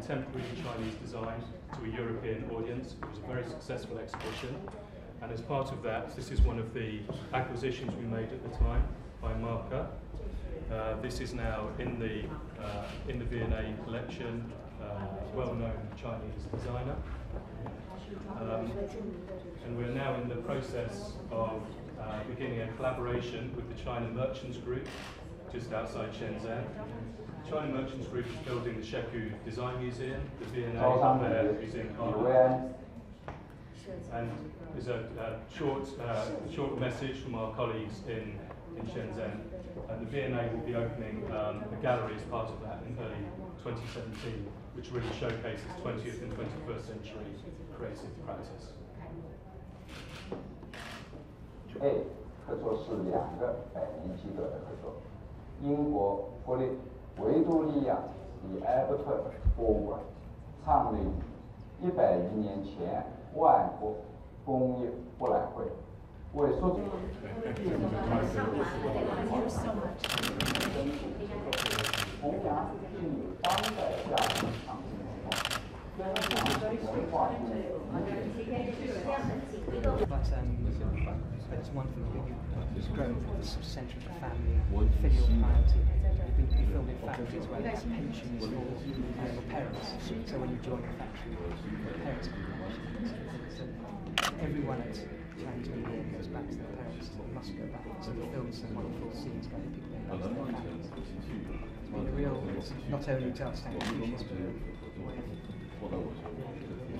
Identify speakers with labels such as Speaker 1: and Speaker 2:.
Speaker 1: contemporary Chinese design to a European audience. It was a very successful exhibition. And as part of that, this is one of the acquisitions we made at the time by Ma Ke. Uh, this is now in the uh, in the V&A collection, uh, well-known Chinese designer. Um, and we're now in the process of uh, beginning a collaboration with the China Merchants Group, just outside Shenzhen. China Merchants Group is building the Shekou Design Museum, the V&A museum. And there's a, a short, uh, short message from our colleagues in, in Shenzhen. And the V&A will be opening um, a gallery as part of that in early 2017, which really showcases 20th and 21st century creative practice.
Speaker 2: 哎，合作是两个百年期的合作。英国国立维多利亚与埃伯特博物馆创立一百余年前万国工业博览会，为说明弘扬具有当代价值的创新文化，分享文化艺术。
Speaker 3: But um, it's wonderful that it's grown from the sort of centre of the family, filial piety. You've been you filmed in factories where there's pensions for uh, your parents. So when you join the factory, your parents can be pensions. So everyone at Chinese Museum goes back to their parents. They must go back. So we filmed some wonderful scenes where the people go back to their families. It's been a real, not only to understand the traditions, but